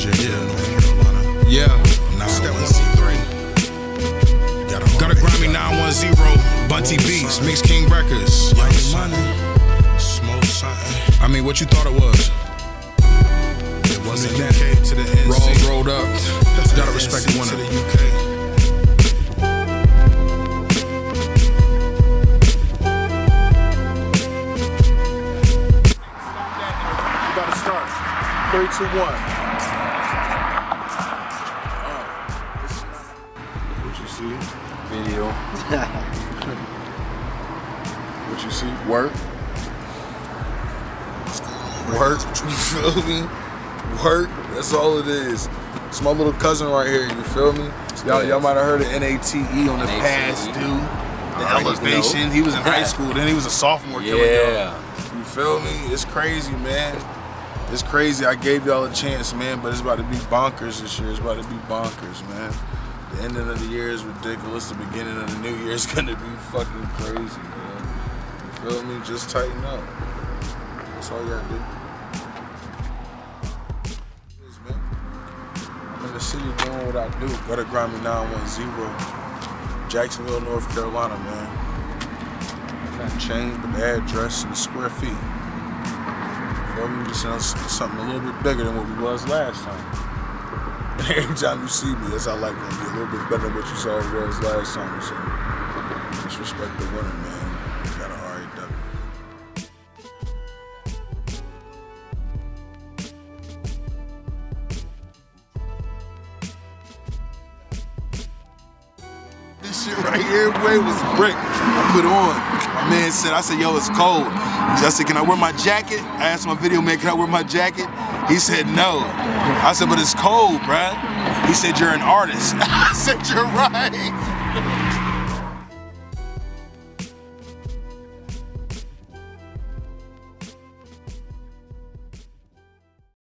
Georgia, yeah. North Carolina. Yeah. Now Step one C three. Gutta Grimey 910, Bunty Beats, Mixkings Records. Young money. Smoke something. I mean, what you thought it was? It wasn't that. To the NC. Rolled up. Gotta respect the winner. To the UK. three, two, one. Video. What you see? Work. Work. You feel me? Work. That's all it is. It's my little cousin right here. You feel me? Y'all, y'all might have heard of NATE on the NATE. past, dude. The elevation. know. He was in high school. Then he was a sophomore. Yeah. You feel me? It's crazy, man. It's crazy. I gave y'all a chance, man, but it's about to be bonkers this year. It's about to be bonkers, man. The ending of the year is ridiculous. The beginning of the new year is gonna be fucking crazy, man. You feel me? Just tighten up. That's all you gotta do. I'm in the city doing what I do. Gutta Grimey 910. Jacksonville, North Carolina, man. Changed, but the address and the square feet. Feel me? Just something a little bit bigger than what we was last time. Every time you see me, how I like to be a little bit better than what you saw it was last time. So just respect the winner, man. Got an RAW. This shit right here, boy, was brick. I put on. My man said, I said, yo, it's cold. I said, can I wear my jacket? I asked my video man, can I wear my jacket? He said, no. I said, but it's cold, bruh. He said, you're an artist. I said, you're right.